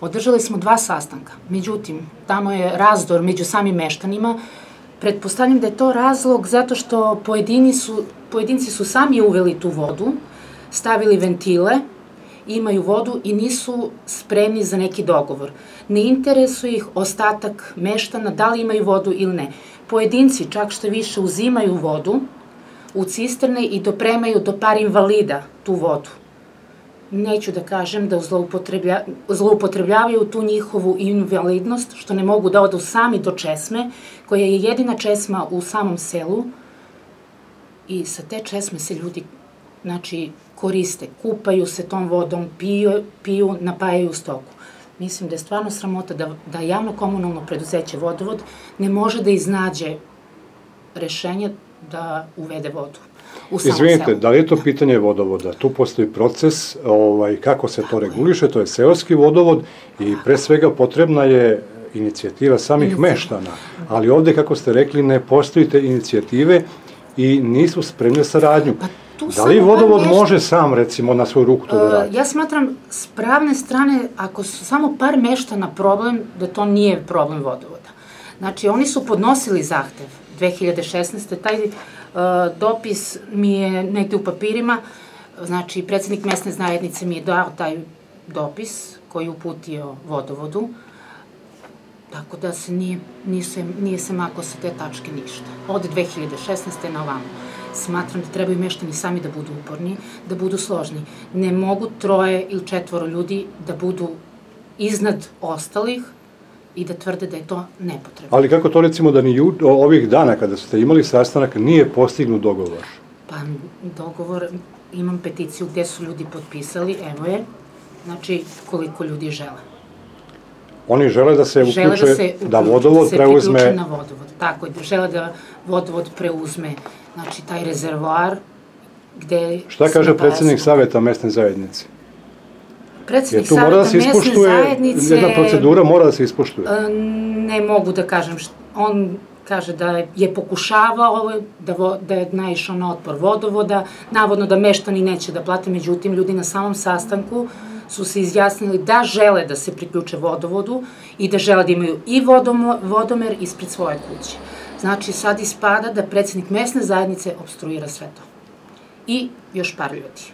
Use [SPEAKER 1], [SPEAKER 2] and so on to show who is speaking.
[SPEAKER 1] Održali smo dva sastanka, međutim, tamo je razdor među samim meštanima. Pretpostavljam da je to razlog zato što pojedini su, pojedinci su sami uveli tu vodu, stavili ventile, imaju vodu i nisu spremni za neki dogovor. Ne interesuje ih ostatak meštana, da li imaju vodu ili ne. Pojedinci čak što više uzimaju vodu u cisterne i dopremaju do par invalida tu vodu neću da kažem da zloupotreblja, zloupotrebljavaju tu njihovu invalidnost, što ne mogu da odu sami do česme, koja je jedina česma u samom selu. I sa te česme se ljudi znači, koriste, kupaju se tom vodom, piju, piju napajaju stoku. Mislim da je stvarno sramota da, da javno komunalno preduzeće vodovod ne može da iznađe rešenje da uvede vodu u samom
[SPEAKER 2] Izvinite,
[SPEAKER 1] selu.
[SPEAKER 2] da li je to pitanje vodovoda? Tu postoji proces, ovaj, kako se to reguliše, to je seoski vodovod i pre svega potrebna je inicijativa samih meštana, ali ovde, kako ste rekli, ne postoji te inicijative i nisu spremne saradnju.
[SPEAKER 1] Pa
[SPEAKER 2] da li vodovod
[SPEAKER 1] mešta-
[SPEAKER 2] može sam, recimo, na svoju ruku to da
[SPEAKER 1] E,
[SPEAKER 2] radi?
[SPEAKER 1] Ja smatram s pravne strane, ako su samo par meštana problem, da to nije problem vodovoda. Znači, oni su podnosili zahtev 2016. Taj dopis mi je negde u papirima, znači, predsednik mesne zajednice mi je dao taj dopis koji je uputio vodovodu, tako da se nije, nije, se, nije se mako sa te tačke ništa. Od 2016. na ovamo. Smatram da trebaju meštani sami da budu uporni, da budu složni. Ne mogu troje ili četvoro ljudi da budu iznad ostalih i da tvrde da je to nepotrebno.
[SPEAKER 2] Ali kako to recimo da ni ju, ovih dana kada ste imali sastanak nije postignut dogovor?
[SPEAKER 1] Pa dogovor, imam peticiju gde su ljudi potpisali, evo je, znači koliko ljudi žele.
[SPEAKER 2] Oni žele da se
[SPEAKER 1] žele
[SPEAKER 2] uključe,
[SPEAKER 1] da se,
[SPEAKER 2] da
[SPEAKER 1] uključe-
[SPEAKER 2] vodovod
[SPEAKER 1] se
[SPEAKER 2] preuzme
[SPEAKER 1] na vodovod. Tako je, žele da vodovod preuzme znači taj rezervoar gde
[SPEAKER 2] Šta kaže predsednik
[SPEAKER 1] se-
[SPEAKER 2] saveta mesne zajednice?
[SPEAKER 1] Predsednik
[SPEAKER 2] mora da
[SPEAKER 1] saveta
[SPEAKER 2] se
[SPEAKER 1] mesne
[SPEAKER 2] ispoštuje,
[SPEAKER 1] zajednice
[SPEAKER 2] jedna procedura mora da se ispoštuje.
[SPEAKER 1] e, ne mogu da kažem št- on kaže da je pokušavao da, vo, da je naišao na otpor vodovoda, navodno da meštani neće da plate, međutim ljudi na samom sastanku su se izjasnili da žele da se priključe vodovodu i da žele da imaju i vodomo, vodomer ispred svoje kuće. Znači sad ispada da predsednik mesne zajednice obstruira sve to. I još par ljudi.